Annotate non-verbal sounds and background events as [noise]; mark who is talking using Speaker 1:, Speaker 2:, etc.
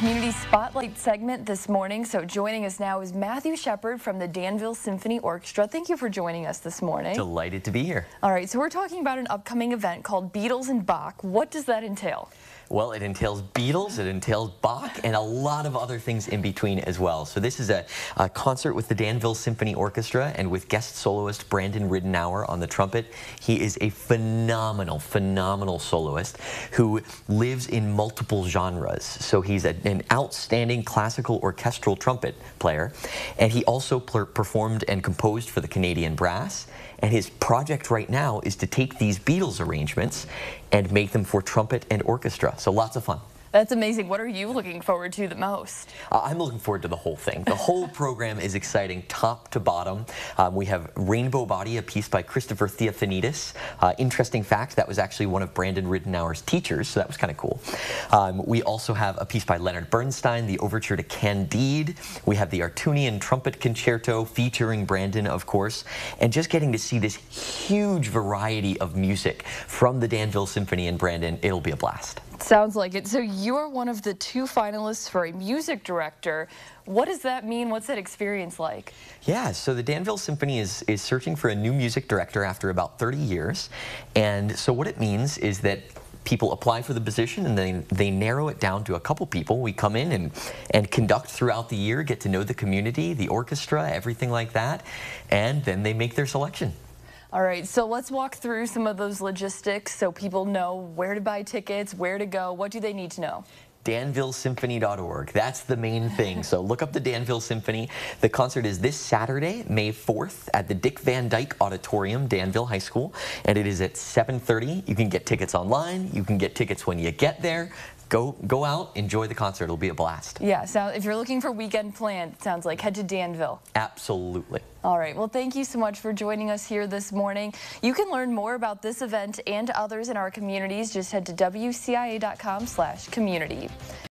Speaker 1: community spotlight segment this morning. So joining us now is Matthew Sheppard from the Danville Symphony Orchestra. Thank you for joining us this morning.
Speaker 2: Delighted to be here.
Speaker 1: All right, so we're talking about an upcoming event called Beatles and Bach. What does that entail?
Speaker 2: Well, it entails Beatles, it entails Bach, and a lot of other things in between as well. So this is a, a concert with the Danville Symphony Orchestra and with guest soloist Brandon Ridenour on the trumpet. He is a phenomenal, phenomenal soloist who lives in multiple genres. So he's a, an outstanding classical orchestral trumpet player, and he also performed and composed for the Canadian Brass. And his project right now is to take these Beatles arrangements and make them for trumpet and orchestra. So lots of fun.
Speaker 1: That's amazing. What are you looking forward to the most?
Speaker 2: Uh, I'm looking forward to the whole thing. The whole [laughs] program is exciting, top to bottom. Um, we have Rainbow Body, a piece by Christopher Theofanidis. Uh, interesting fact, that was actually one of Brandon Ridenour's teachers, so that was kind of cool. Um, we also have a piece by Leonard Bernstein, the Overture to Candide. We have the Artunian Trumpet Concerto featuring Brandon, of course, and just getting to see this huge variety of music from the Danville Symphony and Brandon, it'll be a blast.
Speaker 1: Sounds like it. So you are one of the two finalists for a music director. What does that mean? What's that experience like?
Speaker 2: Yeah, so the Danville Symphony is, is searching for a new music director after about 30 years. And so what it means is that people apply for the position and then they narrow it down to a couple people. We come in and, and conduct throughout the year, get to know the community, the orchestra, everything like that, and then they make their selection.
Speaker 1: All right, so let's walk through some of those logistics so people know where to buy tickets, where to go. What do they need to know?
Speaker 2: danvillesymphony.org. That's the main thing. So [laughs] look up the Danville Symphony. The concert is this Saturday, May 4th at the Dick Van Dyke Auditorium, Danville High School, and it is at 7.30. You can get tickets online. You can get tickets when you get there go go out, enjoy the concert. It'll be a blast.
Speaker 1: Yeah, so if you're looking for weekend plans, it sounds like head to Danville.
Speaker 2: Absolutely.
Speaker 1: All right, well, thank you so much for joining us here this morning. You can learn more about this event and others in our communities. Just head to WCIA.com slash community.